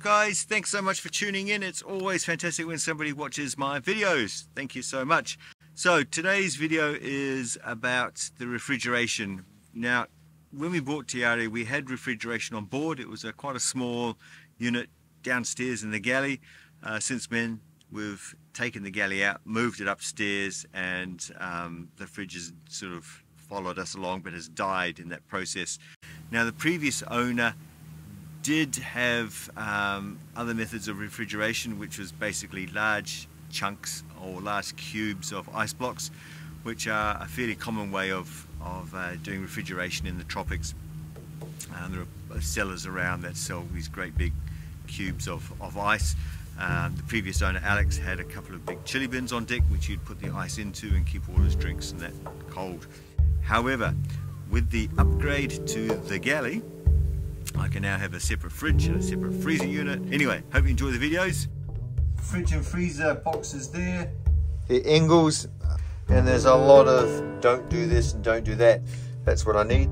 Guys, thanks so much for tuning in. It's always fantastic when somebody watches my videos. Thank you so much. So today's video is about the refrigeration. Now, when we bought Tiare, we had refrigeration on board. It was a quite a small unit downstairs in the galley. Uh, since then, we've taken the galley out, moved it upstairs, and um, the fridge has sort of followed us along, but has died in that process. Now, the previous owner did have um, other methods of refrigeration, which was basically large chunks or large cubes of ice blocks, which are a fairly common way of, of uh, doing refrigeration in the tropics. There are sellers around that sell these great big cubes of, of ice. Um, the previous owner, Alex, had a couple of big chilly bins on deck, which you'd put the ice into and keep all his drinks and that cold. However, with the upgrade to the galley, I can now have a separate fridge and a separate freezer unit. Anyway, hope you enjoy the videos. Fridge and freezer boxes there. The Engels, and there's a lot of don't do this and don't do that. That's what I need.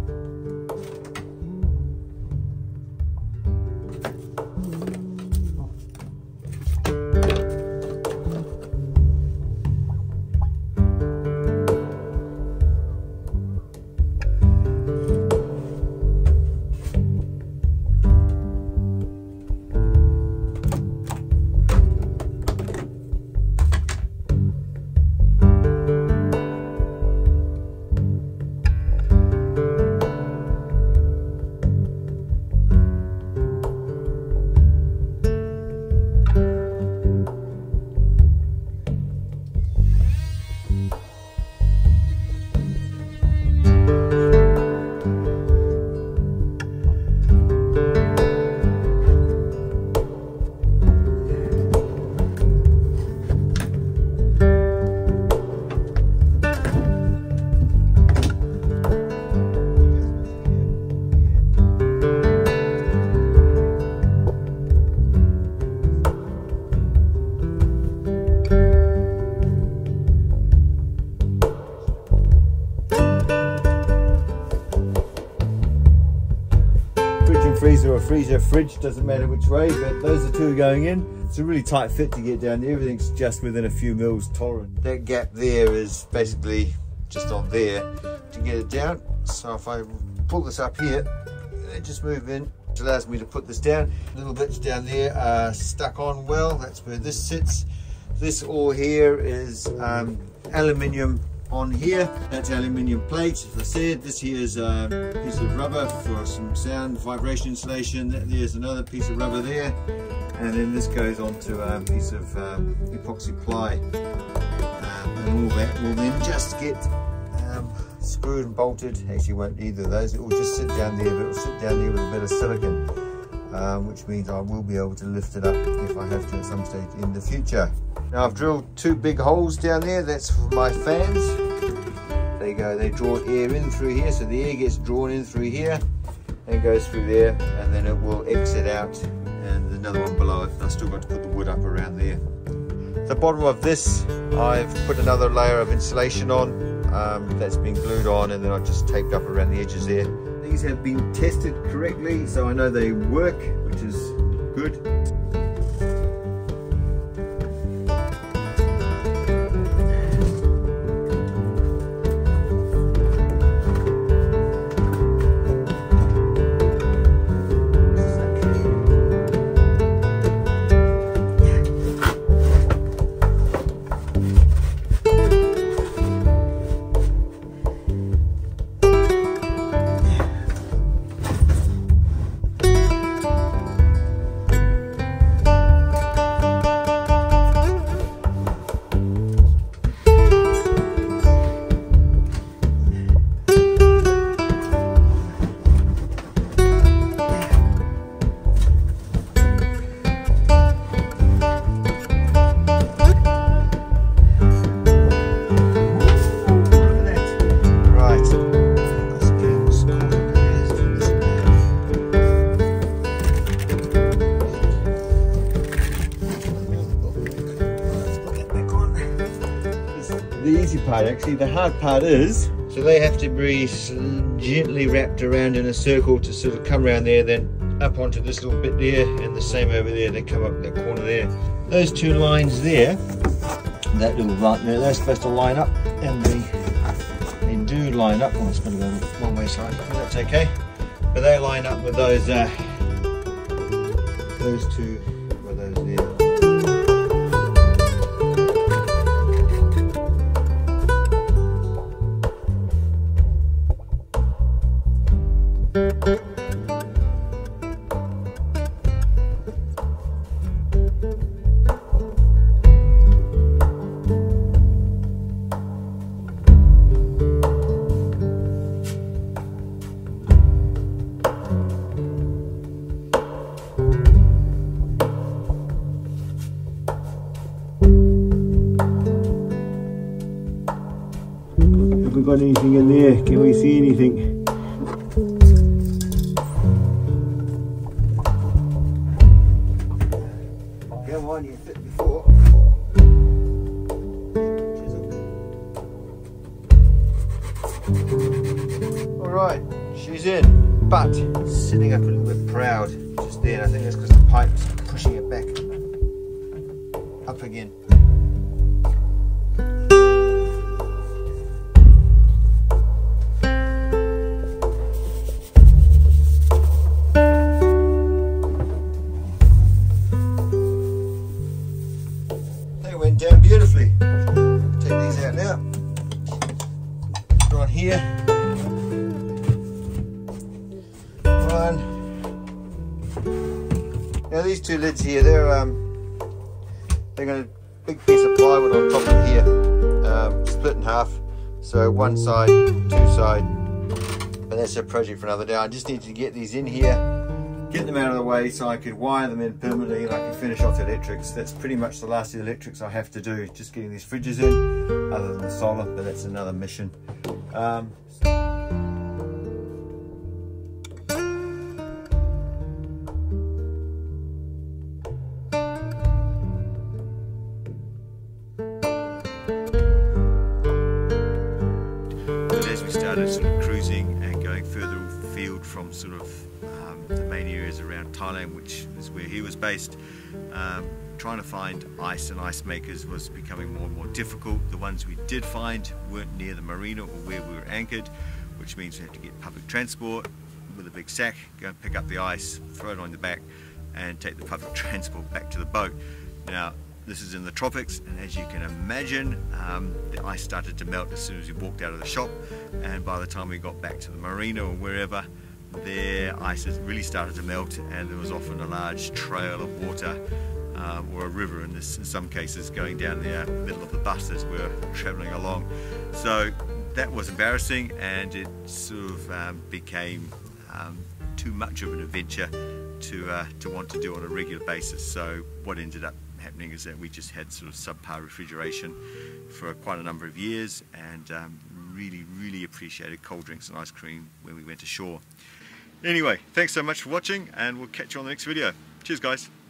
Freezer or freezer fridge, doesn't matter which way, but those are two going in. It's a really tight fit to get down there. Everything's just within a few mils tolerant. That gap there is basically just on there to get it down. So if I pull this up here, just move in. It allows me to put this down. Little bits down there are stuck on well. That's where this sits. This all here is um, aluminium on here. That's aluminium plates. As I said, this here is a piece of rubber for some sound vibration insulation. There's another piece of rubber there. And then this goes onto a piece of um, epoxy ply. Um, and all that will then just get um, screwed and bolted. Actually won't either of those. It will just sit down there, but it will sit down there with a bit of silicon. Um, which means I will be able to lift it up if I have to at some stage in the future. Now I've drilled two big holes down there, that's for my fans they go, they draw air in through here, so the air gets drawn in through here and goes through there, and then it will exit out, and another one below it. I've still got to put the wood up around there. The bottom of this, I've put another layer of insulation on, um, that's been glued on, and then I've just taped up around the edges there. These have been tested correctly, so I know they work, which is good. Part actually. The hard part is, so they have to be gently wrapped around in a circle to sort of come around there, then up onto this little bit there and the same over there they come up that corner there. Those two lines there that little line there they're supposed to line up and they they do line up. Well it's going to go one way side that's okay. But they line up with those uh, those two Have we got anything in there? Can we see anything? Alright, she's in, but sitting up a little bit proud just there. I think that's because the pipe's pushing it back up again. Now these two lids here, they're um, they're going to big piece of plywood on top of here, um, split in half. So one side, two side, but that's a project for another day. I just need to get these in here get them out of the way so I could wire them in permanently and I can finish off the electrics. That's pretty much the last of the electrics I have to do, just getting these fridges in, other than the solar, but that's another mission. Um, started sort of cruising and going further afield from sort of the main areas around Thailand, which is where he was based. Um, trying to find ice and ice makers was becoming more and more difficult. The ones we did find weren't near the marina or where we were anchored, which means we had to get public transport with a big sack, go and pick up the ice, throw it on the back, and take the public transport back to the boat. Now, this is in the tropics, and as you can imagine, um, the ice started to melt as soon as we walked out of the shop, and by the time we got back to the marina or wherever, their ice has really started to melt and there was often a large trail of water um, or a river in, this, in some cases going down the uh, middle of the bus as we are travelling along. So that was embarrassing and it sort of um, became um, too much of an adventure to, uh, to want to do on a regular basis. So what ended up happening is that we just had sort of subpar refrigeration for quite a number of years and um, really, really appreciated cold drinks and ice cream when we went ashore. Anyway, thanks so much for watching and we'll catch you on the next video. Cheers guys.